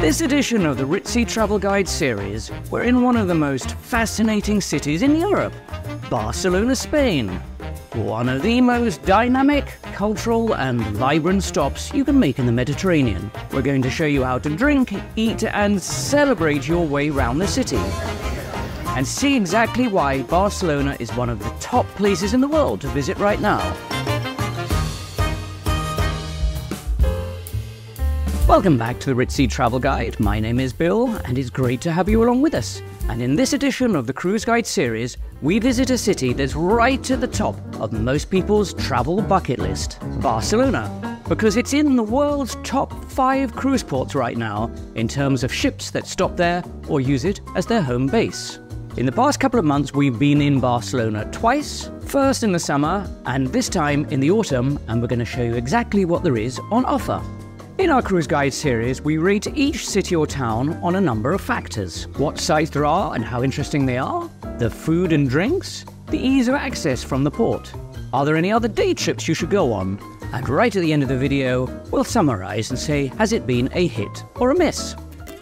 This edition of the Ritzy Travel Guide series, we're in one of the most fascinating cities in Europe, Barcelona, Spain. One of the most dynamic, cultural, and vibrant stops you can make in the Mediterranean. We're going to show you how to drink, eat, and celebrate your way around the city. And see exactly why Barcelona is one of the top places in the world to visit right now. Welcome back to the Ritzy Travel Guide. My name is Bill, and it's great to have you along with us. And in this edition of the Cruise Guide series, we visit a city that's right at the top of most people's travel bucket list Barcelona. Because it's in the world's top five cruise ports right now, in terms of ships that stop there or use it as their home base. In the past couple of months, we've been in Barcelona twice, first in the summer, and this time in the autumn, and we're going to show you exactly what there is on offer. In our Cruise Guide series, we rate each city or town on a number of factors. What sites there are and how interesting they are, the food and drinks, the ease of access from the port. Are there any other day trips you should go on? And right at the end of the video, we'll summarise and say, has it been a hit or a miss?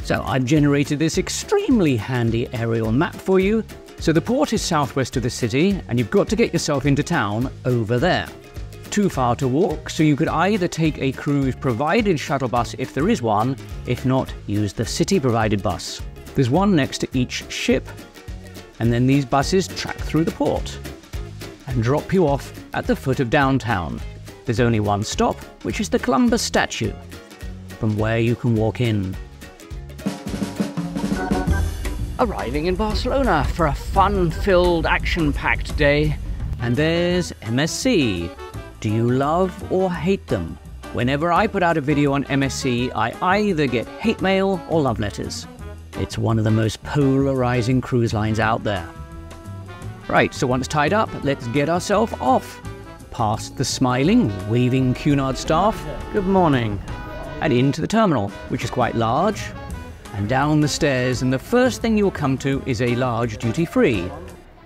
So I've generated this extremely handy aerial map for you. So the port is southwest of the city, and you've got to get yourself into town over there too far to walk, so you could either take a cruise provided shuttle bus if there is one, if not, use the city provided bus. There's one next to each ship, and then these buses track through the port and drop you off at the foot of downtown. There's only one stop, which is the Columbus statue, from where you can walk in. Arriving in Barcelona for a fun filled, action packed day. And there's MSC, do you love or hate them? Whenever I put out a video on MSC, I either get hate mail or love letters. It's one of the most polarizing cruise lines out there. Right, so once tied up, let's get ourselves off. Past the smiling, waving Cunard staff, good morning, and into the terminal, which is quite large, and down the stairs, and the first thing you'll come to is a large duty free.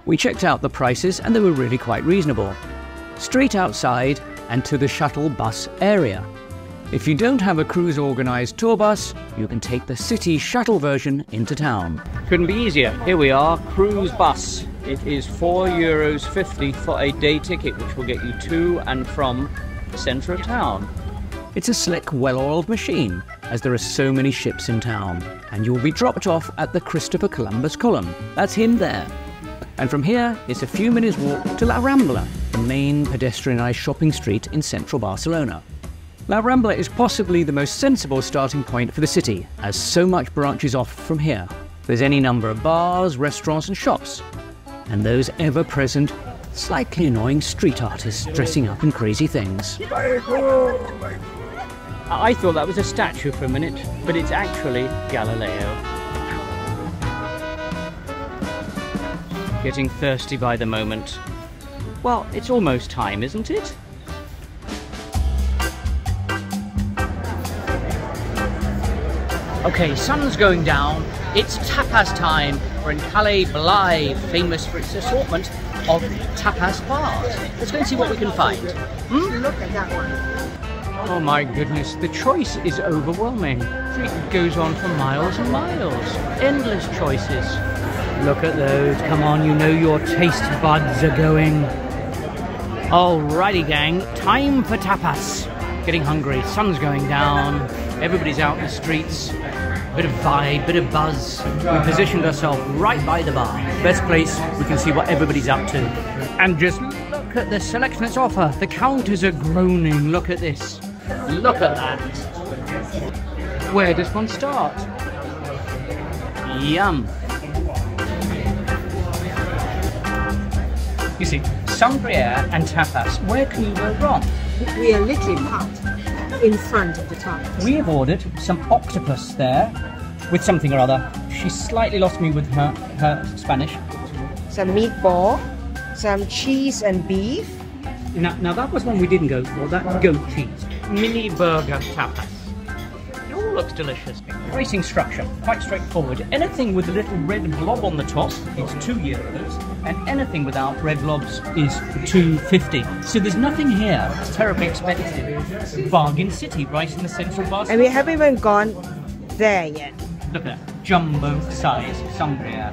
We checked out the prices and they were really quite reasonable straight outside and to the shuttle bus area. If you don't have a cruise organised tour bus, you can take the city shuttle version into town. Couldn't be easier. Here we are, cruise bus. It is €4 Euros 50 for a day ticket, which will get you to and from the centre of town. It's a slick, well-oiled machine, as there are so many ships in town, and you will be dropped off at the Christopher Columbus column. That's him there. And from here, it's a few minutes walk to La Rambla, the main pedestrianised shopping street in central Barcelona. La Rambla is possibly the most sensible starting point for the city, as so much branches off from here. There's any number of bars, restaurants, and shops, and those ever present, slightly annoying street artists dressing up in crazy things. I thought that was a statue for a minute, but it's actually Galileo. Getting thirsty by the moment. Well, it's almost time, isn't it? Okay, sun's going down. It's tapas time. We're in Calle Blai, famous for its assortment of tapas bars. Let's go and see what we can find. Hmm? Look at that one. Oh my goodness, the choice is overwhelming. It goes on for miles and miles. Endless choices. Look at those. Come on, you know your taste buds are going. Alrighty, gang. Time for tapas. Getting hungry. Sun's going down. Everybody's out in the streets. Bit of vibe, bit of buzz. We positioned ourselves right by the bar. Best place we can see what everybody's up to. And just look at the selection that's offer. The counters are groaning. Look at this. Look at that. Where does one start? Yum. You see, sangria and tapas, where can you go wrong? We are literally parked in front of the tapas. We have ordered some octopus there with something or other. She slightly lost me with her, her Spanish. Some meatball, some cheese and beef. Now, now that was one we didn't go for, that goat cheese. Mini burger tapas looks delicious. Pricing structure, quite straightforward. Anything with a little red blob on the top is two euros, and anything without red blobs is two fifty. So there's nothing here It's terribly expensive. Bargain City, right in the central Barcelona. And we haven't even gone there yet. Look at that jumbo size sangria.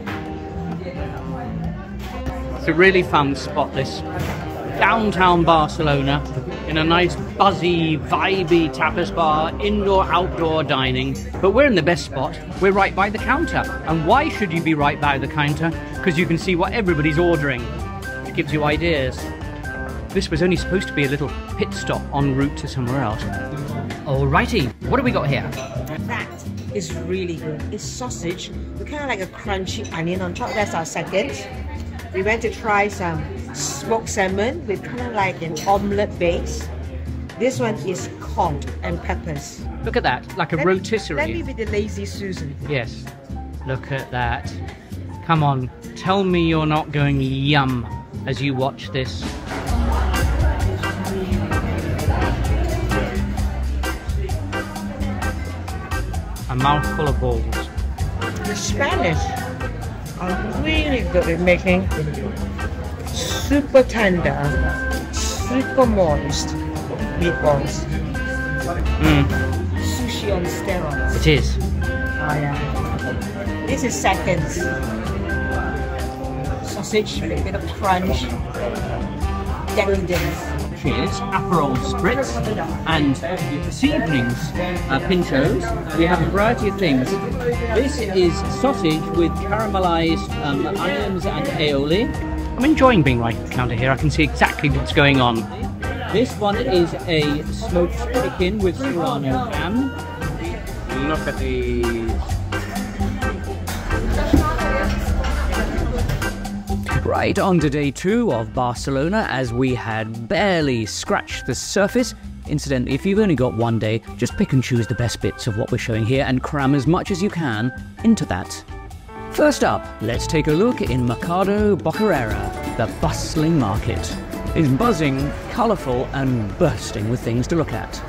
It's a really fun spot, this. Downtown Barcelona, in a nice buzzy, vibey tapas bar, indoor outdoor dining. But we're in the best spot. We're right by the counter. And why should you be right by the counter? Because you can see what everybody's ordering. It gives you ideas. This was only supposed to be a little pit stop en route to somewhere else. Alrighty, what do we got here? That is really good. It's sausage kind of like a crunchy onion on top. That's our second. We went to try some smoked salmon with kind of like an omelette base. This one is cod and peppers. Look at that, like a Let me- rotisserie. Let me be the lazy Susan. Yes. Look at that. Come on, tell me you're not going yum as you watch this. A mouthful of balls. The Spanish are really good at making super tender, super moist meatballs. Mm, Sushi on steroids. it is. Oh yeah. This is seconds. Sausage with a bit of crunch. Decadence. Cheers, Aperol Spritz, and this evening's uh, pinchos. We have a variety of things. This is sausage with caramelized um, onions and aioli. I'm enjoying being right at the counter here. I can see exactly what's going on. This one is a smoked chicken with serrano ham. Look at these. Right on to day two of Barcelona as we had barely scratched the surface. Incidentally, if you've only got one day, just pick and choose the best bits of what we're showing here and cram as much as you can into that. First up, let's take a look in Mercado Boqueria, the bustling market. It's buzzing, colourful, and bursting with things to look at.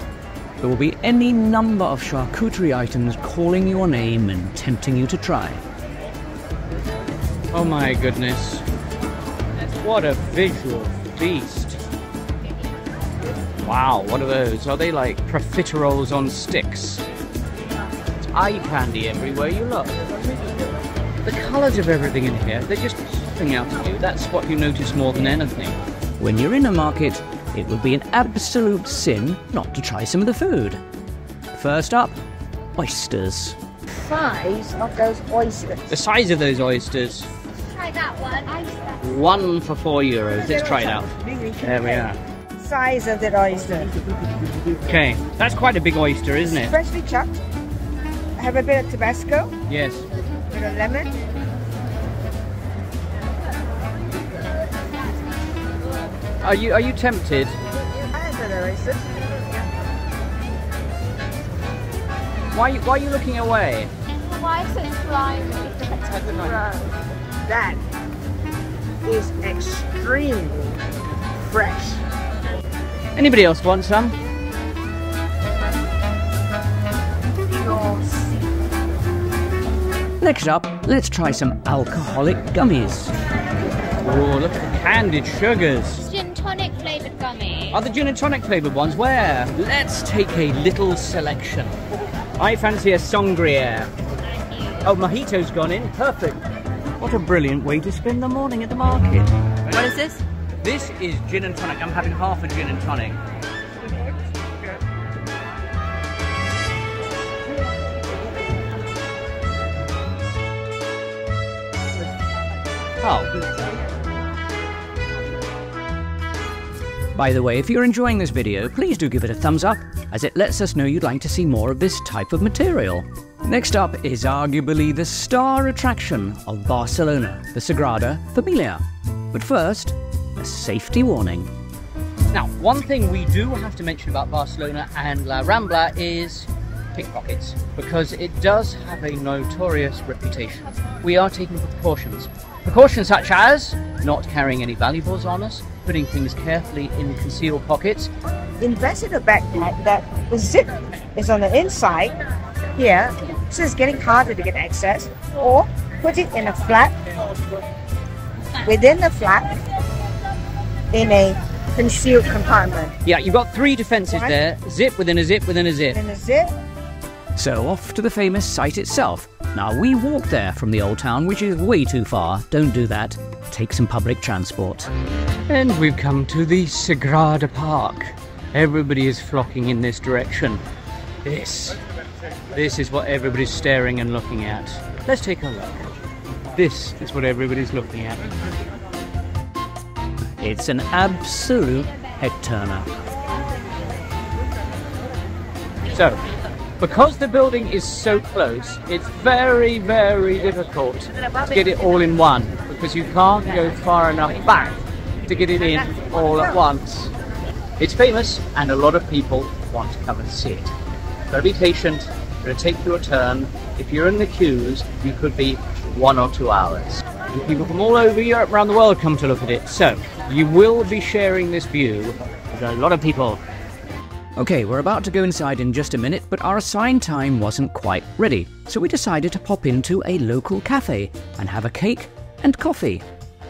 There will be any number of charcuterie items calling your name and tempting you to try. Oh my goodness. What a visual feast. Wow, what are those? Are they like profiteroles on sticks? It's eye candy everywhere you look. The colours of everything in here, they're just popping out at you. That's what you notice more than anything. When you're in a market, it would be an absolute sin not to try some of the food. First up, oysters. Size of those oysters. The size of those oysters, Try that one. one for four euros. Let's try it out. There we are. Size of the oyster. Okay, that's quite a big oyster, isn't it? Freshly chopped. Have a bit of Tabasco, Yes. bit of lemon. Are you are you tempted? I have the oysters. Why why are you looking away? Why is it slimy? That is extremely fresh. Anybody else want some? Next up, let's try some alcoholic gummies. Oh, look at the candied sugars. Gin tonic flavoured gummy. Are the gin and tonic flavoured ones? Where? Let's take a little selection. I fancy a sangria. Oh, mojito's gone in. Perfect. What a brilliant way to spend the morning at the market. What is this? This is gin and tonic. I'm having half a gin and tonic. Oh. By the way, if you're enjoying this video, please do give it a thumbs up, as it lets us know you'd like to see more of this type of material. Next up is arguably the star attraction of Barcelona, the Sagrada Familia. But first, a safety warning. Now, one thing we do have to mention about Barcelona and La Rambla is pickpockets, because it does have a notorious reputation. We are taking precautions. Precautions such as not carrying any valuables on us, putting things carefully in concealed pockets. Invest in a backpack that the zip is on the inside here, so it's getting harder to get access, or put it in a flap within the flap in a concealed compartment. Yeah, you've got three defenses Right. there zip within a zip within a zip. Then a zip, So off to the famous site itself. Now we walk there from the old town, which is way too far. Don't do that. Take some public transport. And we've come to the Sagrada Park. Everybody is flocking in this direction. This, this is what everybody's staring and looking at. Let's take a look. This is what everybody's looking at. It's an absolute head turner. So, because the building is so close, it's very, very difficult to get it all in one because you can't go far enough back to get it in all at once. It's famous and a lot of people want to come and see it. Gotta be patient, gotta take your turn. If you're in the queues, you could be one or two hours. People from all over Europe, around the world come to look at it. So, you will be sharing this view with a lot of people Okay, we're about to go inside in just a minute, but our assigned time wasn't quite ready, so we decided to pop into a local cafe and have a cake and coffee.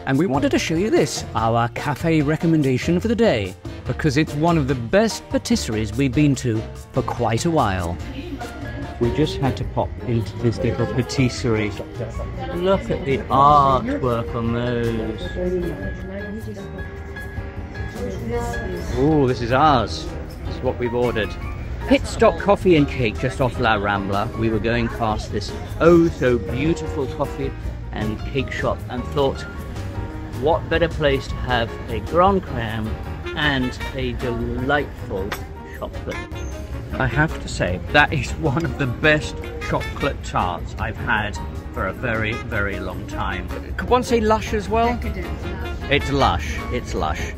And we wanted to show you this, our cafe recommendation for the day, because it's one of the best patisseries we've been to for quite a while. We just had to pop into this little patisserie. Look at the artwork on those. Oh, this is ours what we've ordered. Pit stop coffee and cake just off La Rambla. We were going past this oh so beautiful coffee and cake shop and thought, what better place to have a Grand Creme and a delightful chocolate. I have to say, that is one of the best chocolate tarts I've had for a very, very long time. Could one say lush as well? It's lush, it's lush.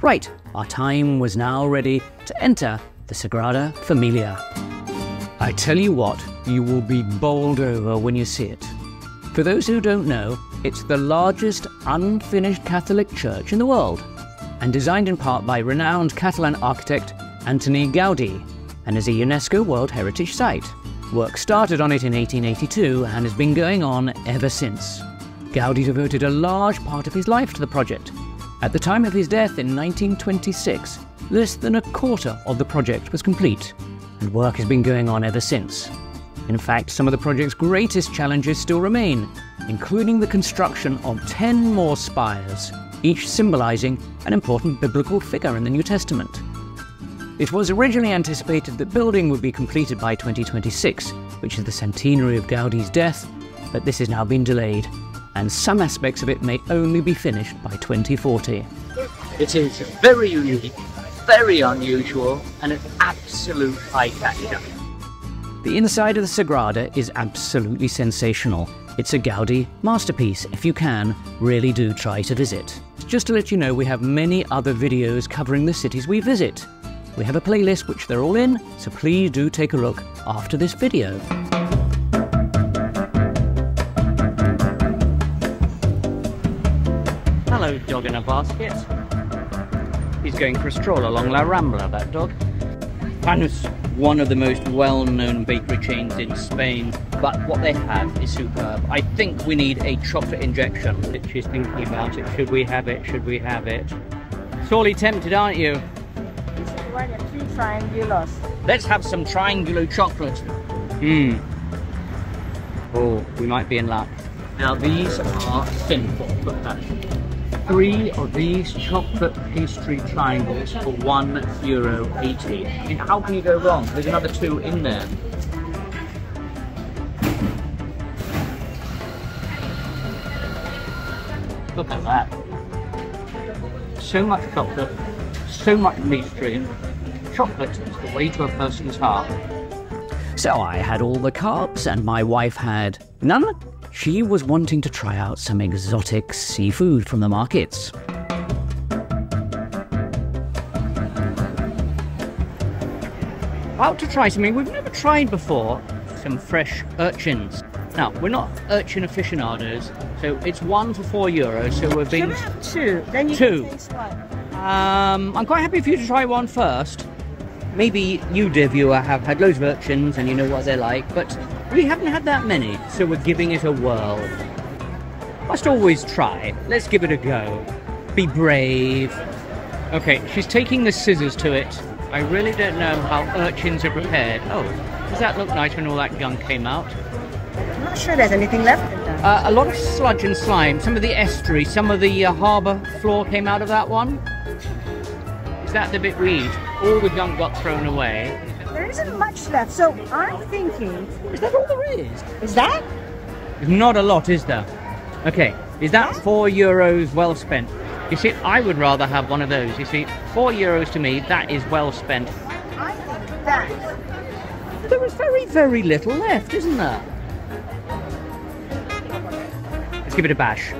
Right, our time was now ready to enter the Sagrada Familia. I tell you what, you will be bowled over when you see it. For those who don't know, it's the largest unfinished Catholic church in the world, and designed in part by renowned Catalan architect Antoni Gaudi, and is a UNESCO World Heritage Site. Work started on it in 1882 and has been going on ever since. Gaudi devoted a large part of his life to the project, at the time of his death in 1926, less than a quarter of the project was complete, and work has been going on ever since. In fact, some of the project's greatest challenges still remain, including the construction of 10 more spires, each symbolizing an important biblical figure in the New Testament. It was originally anticipated that building would be completed by 2026, which is the centenary of Gaudi's death, but this has now been delayed and some aspects of it may only be finished by 2040. It is very unique, very unusual, and an absolute eye-catcher. The inside of the Sagrada is absolutely sensational. It's a Gaudi masterpiece. If you can, really do try to visit. Just to let you know, we have many other videos covering the cities we visit. We have a playlist which they're all in, so please do take a look after this video. Dog in a basket. He's going for a stroll along La Rambla, that dog. Panus, one of the most well-known bakery chains in Spain, but what they have is superb. I think we need a chocolate injection. She's thinking about it. Should we have it? Should we have it? Sorely tempted, aren't you? Let's have some triangular chocolate. Mmm. Oh, we might be in luck. Now these are simple. That three of these chocolate pastry triangles for one euro 80. I mean, how can you go wrong? There's another two in there. Look at that. So much chocolate, so much pastry. Chocolate is the way to a person's heart. So I had all the carbs and my wife had none she was wanting to try out some exotic seafood from the markets. Out to try something we've never tried before, some fresh urchins. Now, we're not urchin aficionados, so it's one for four euros, so we're being... two? Then you two. Um, I'm quite happy for you to try one first. Maybe you, dear viewer, have had loads of urchins and you know what they're like, but we haven't had that many, so we're giving it a whirl. Must always try. Let's give it a go. Be brave. Okay, she's taking the scissors to it. I really don't know how urchins are prepared. Oh, does that look nice when all that gunk came out? I'm not sure there's anything left in there. Uh, a lot of sludge and slime. Some of the estuary, some of the uh, harbour floor came out of that one. Is that the bit we eat? All the gunk got thrown away. There isn't much left, so I'm thinking, Is that all there is? is that? Not a lot, is there? Okay, is that four euros well spent? You see, I would rather have one of those. You see, four euros to me, that is well spent. I think that. There was very, very little left, isn't there? Let's give it a bash.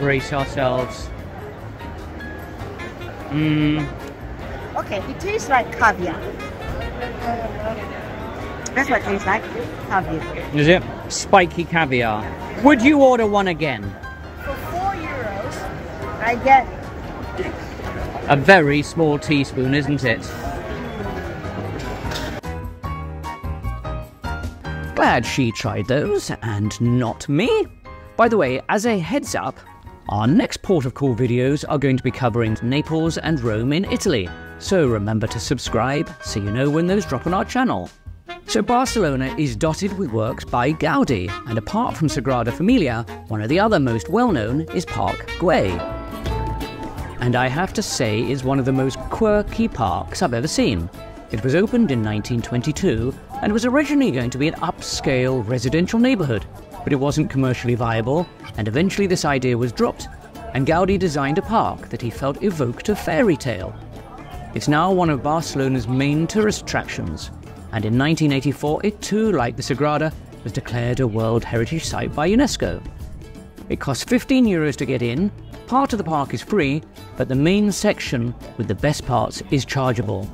Brace ourselves. Mmm, Okay, it tastes like caviar. That's what it tastes like, caviar. is it? Spiky caviar. Would you order one again? For four euros, I get A very small teaspoon, isn't it? Glad she tried those and not me. By the way, as a heads up, our next port of call videos are going to be covering Naples and Rome in Italy. So remember to subscribe so you know when those drop on our channel. So Barcelona is dotted with works by Gaudi, and apart from Sagrada Familia, one of the other most well-known is Park Güell and I have to say is one of the most quirky parks I've ever seen. It was opened in 1922 and was originally going to be an upscale residential neighbourhood, but it wasn't commercially viable, and eventually this idea was dropped, and Gaudi designed a park that he felt evoked a fairy tale. It's now one of Barcelona's main tourist attractions, and in 1984 it too, like the Sagrada, was declared a World Heritage Site by UNESCO. It costs 15 euros to get in. Part of the park is free, but the main section with the best parts is chargeable.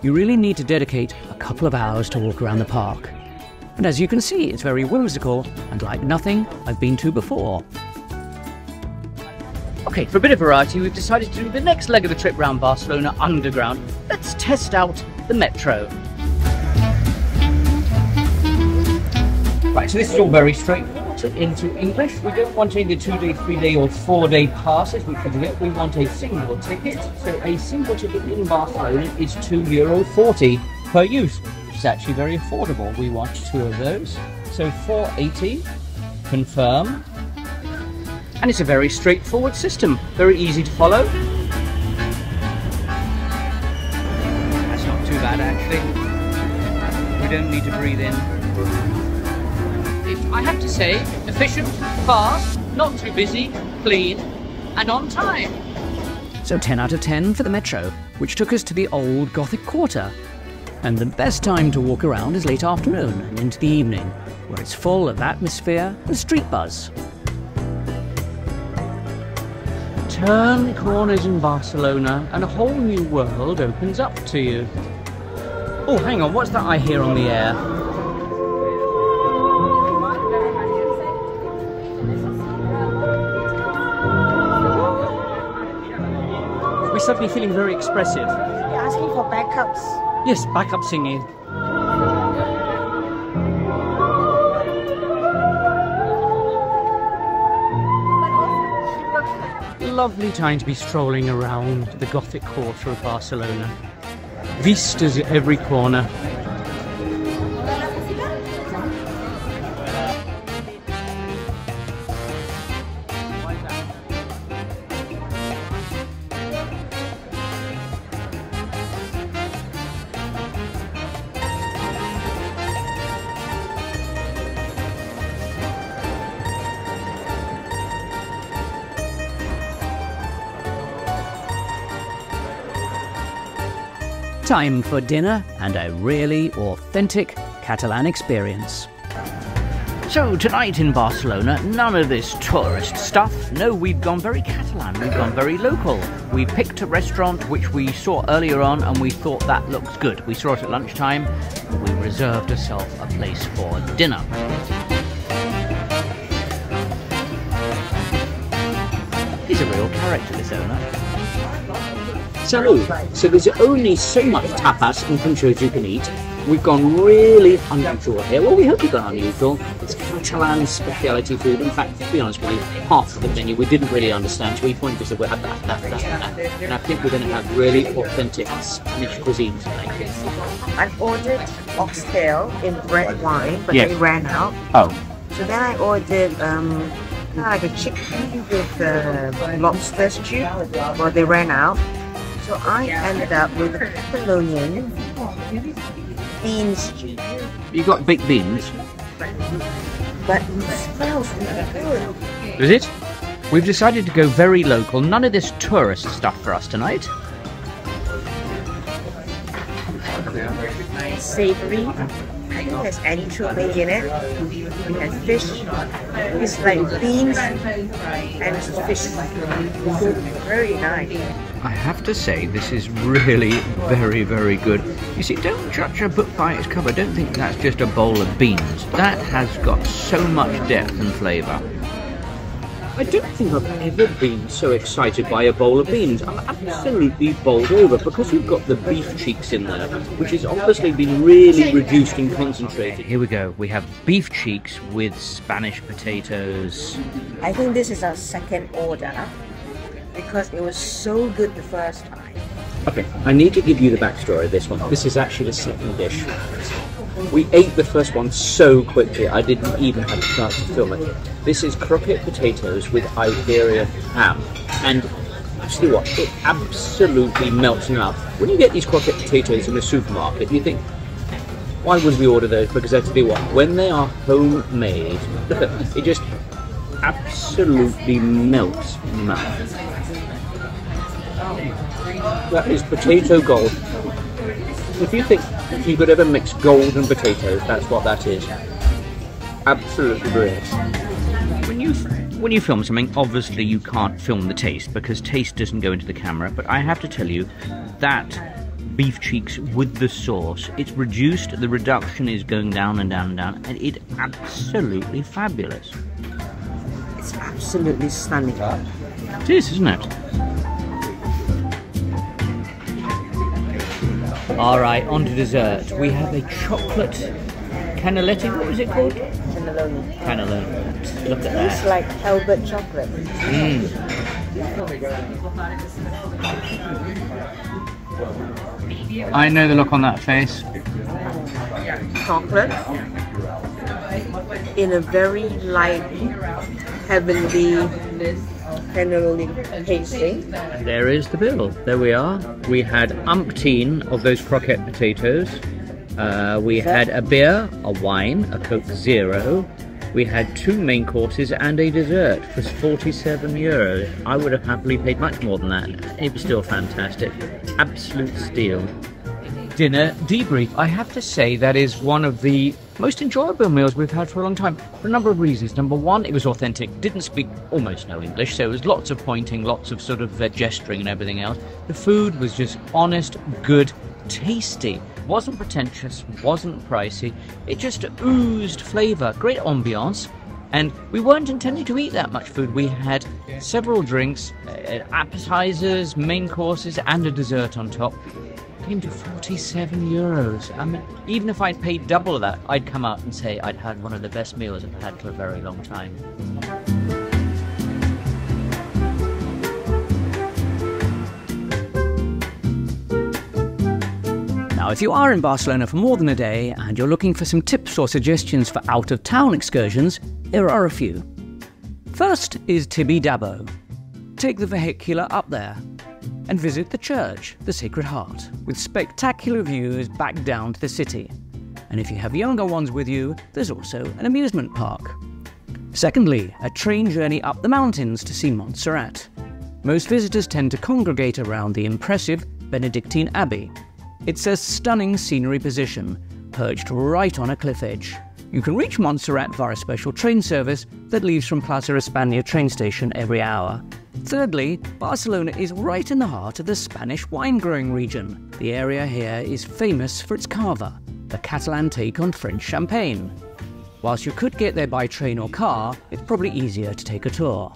You really need to dedicate a couple of hours to walk around the park. And as you can see, it's very whimsical and like nothing I've been to before. Okay, for a bit of variety, we've decided to do the next leg of the trip round Barcelona underground. Let's test out the metro. Right, so this is all very straightforward into English. We don't want any two-day, three-day or four-day passes, which we get. We want a single ticket. So a single ticket in Barcelona is two euro forty per use, which is actually very affordable. We want two of those. So 480, confirm. And it's a very straightforward system, very easy to follow. That's not too bad actually. We don't need to breathe in. I have to say, efficient, fast, not too busy, clean, and on time. So 10 out of 10 for the Metro, which took us to the old Gothic Quarter. And the best time to walk around is late afternoon and into the evening, where it's full of atmosphere and street buzz. Turn corners in Barcelona and a whole new world opens up to you. Oh, hang on, what's that I hear on the air? We're suddenly feeling very expressive. You're asking for backups. Yes, backup singing. Lovely time to be strolling around the Gothic quarter of Barcelona. Vistas at every corner. Time for dinner and a really authentic Catalan experience. So, tonight in Barcelona, none of this tourist stuff. No, we've gone very Catalan, we've gone very local. We picked a restaurant which we saw earlier on and we thought that looks good. We saw it at lunchtime, we reserved ourselves a place for dinner. He's a real character, this owner. Salud. So there's only so much tapas and pinchos you can eat. We've gone really unusual here. Well, we hope we've gone unusual. It's Catalan speciality food. In fact, to be honest with you, half of the menu we didn't really understand. So we pointed to we had that, that, that, that. And I think we're going to have really authentic Spanish cuisine tonight. I've ordered oxtail in red wine, but Yeah. they ran out. Oh, So then I ordered um, like a chickpea with uh, lobster stew. Well, they ran out. So I ended up with a Catalonian bean stew. you got big beans. But it smells really good. Is it? We've decided to go very local. None of this tourist stuff for us tonight. Savory. There's anchovy in it. Has fish. It's like beans and fish. Very nice. I have to say, this is really very, very good. You see, don't judge a book by its cover. Don't think that's just a bowl of beans. That has got so much depth and flavour. I don't think I've ever been so excited by a bowl of beans. I'm absolutely bowled over because we've got the beef cheeks in there, which has obviously been really reduced and concentrated. Here we go. We have beef cheeks with Spanish potatoes. I think this is our second order because it was so good the first time. Okay, I need to give you the backstory of this one. This is actually the second dish. We ate the first one so quickly, I didn't even have a chance to film it. This is croquette potatoes with Iberia ham. And actually what, it absolutely melts in your mouth. When you get these croquette potatoes in the supermarket, you think, why would we order those? Because tell you what, when they are homemade, it just absolutely melts in your mouth. That is potato gold. If you think you could ever mix gold and potatoes, that's what that is. Absolutely brilliant. When you when you film something, obviously you can't film the taste because taste doesn't go into the camera. But I have to tell you that beef cheeks with the sauce, it's reduced. The reduction is going down and down and down, and it absolutely fabulous. It's absolutely stunning. It is, isn't it? All right, on to dessert. We have a chocolate cannellini. What was it called? Cannelloni. Cannelloni. Look at It's that. like Albert chocolate. Mm. I know the look on that face. Chocolate in a very light, heavenly pasting. There is the bill. There we are. We had umpteen of those croquette potatoes. Uh, we had a beer, a wine, a Coke Zero. We had two main courses and a dessert for 47 euros. I would have happily paid much more than that. It was still fantastic. Absolute steal. Dinner debrief. I have to say that is one of the most enjoyable meals we've had for a long time for a number of reasons. Number one, it was authentic. Didn't speak almost no English, so it was lots of pointing, lots of sort of uh, gesturing and everything else. The food was just honest, good, tasty. Wasn't pretentious, wasn't pricey. It just oozed flavour, great ambiance. And we weren't intending to eat that much food. We had several drinks, uh, appetizers, main courses, and a dessert on top came to 47 euros. I mean, even if I'd paid double of that, I'd come out and say I'd had one of the best meals I've had for a very long time. Now, if you are in Barcelona for more than a day and you're looking for some tips or suggestions for out of town excursions, there are a few. First is Tibidabo. Take the funicular up there and visit the church, the Sacred Heart, with spectacular views back down to the city. And if you have younger ones with you, there's also an amusement park. Secondly, a train journey up the mountains to see Montserrat. Most visitors tend to congregate around the impressive Benedictine Abbey. It's a stunning scenery position, perched right on a cliff edge. You can reach Montserrat via a special train service that leaves from Plaza España train station every hour. Thirdly, Barcelona is right in the heart of the Spanish wine growing region. The area here is famous for its cava, the Catalan take on French champagne. Whilst you could get there by train or car, it's probably easier to take a tour.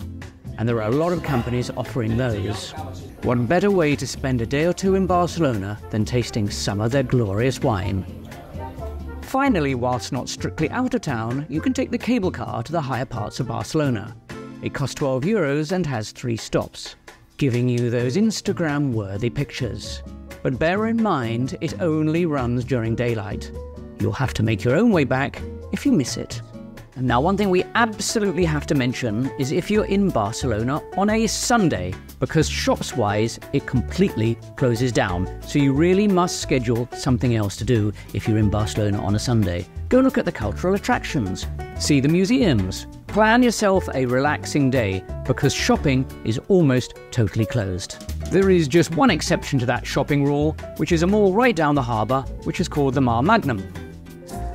And there are a lot of companies offering those. One better way to spend a day or two in Barcelona than tasting some of their glorious wine? Finally, whilst not strictly out of town, you can take the cable car to the higher parts of Barcelona. It costs 12 euros and has three stops, giving you those Instagram worthy pictures. But bear in mind, it only runs during daylight. You'll have to make your own way back if you miss it. And now, one thing we absolutely have to mention is if you're in Barcelona on a Sunday, because shops wise, it completely closes down. So you really must schedule something else to do if you're in Barcelona on a Sunday. Go look at the cultural attractions, see the museums, plan yourself a relaxing day because shopping is almost totally closed. There is just one exception to that shopping rule, which is a mall right down the harbour, which is called the Maremagnum.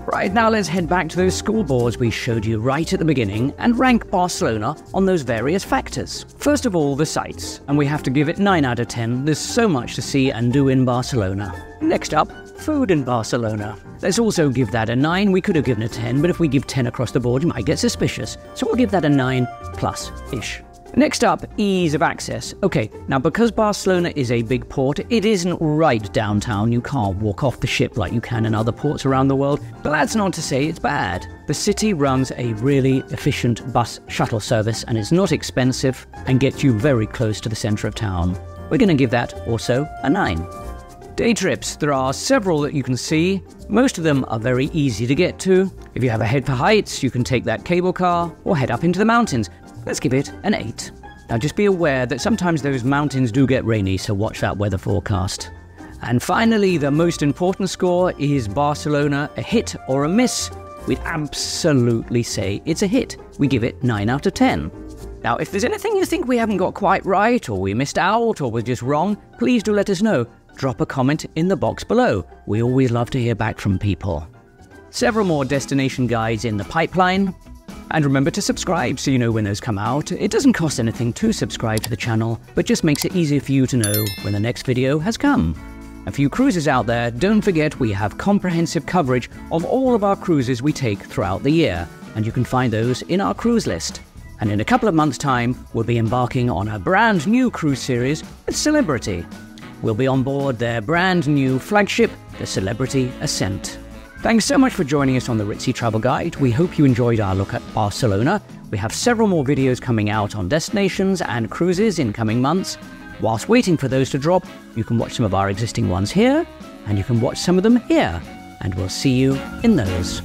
Right, now let's head back to those school boards we showed you right at the beginning and rank Barcelona on those various factors. First of all, the sights, and we have to give it 9 out of 10. There's so much to see and do in Barcelona. Next up, food in Barcelona. Let's also give that a 9. We could have given a 10, but if we give 10 across the board, you might get suspicious. So we'll give that a 9 plus-ish. Next up, ease of access. Okay, now because Barcelona is a big port, it isn't right downtown. You can't walk off the ship like you can in other ports around the world, but that's not to say it's bad. The city runs a really efficient bus shuttle service and it's not expensive and gets you very close to the centre of town. We're going to give that also a 9. Day trips. There are several that you can see. Most of them are very easy to get to. If you have a head for heights, you can take that cable car or head up into the mountains. Let's give it an 8. Now just be aware that sometimes those mountains do get rainy, so watch that weather forecast. And finally, the most important score is Barcelona a hit or a miss? We'd absolutely say it's a hit. We give it 9 out of 10. Now, if there's anything you think we haven't got quite right, or we missed out, or we're just wrong, please do let us know. Drop a comment in the box below. We always love to hear back from people. Several more destination guides in the pipeline, and remember to subscribe so you know when those come out. It doesn't cost anything to subscribe to the channel, but just makes it easier for you to know when the next video has come. A few cruises out there, don't forget we have comprehensive coverage of all of our cruises we take throughout the year, and you can find those in our cruise list. And in a couple of months' time, we'll be embarking on a brand new cruise series with Celebrity. We'll be on board their brand new flagship, the Celebrity Ascent. Thanks so much for joining us on the Ritzy Travel Guide. We hope you enjoyed our look at Barcelona. We have several more videos coming out on destinations and cruises in coming months. Whilst waiting for those to drop, you can watch some of our existing ones here, and you can watch some of them here. And we'll see you in those.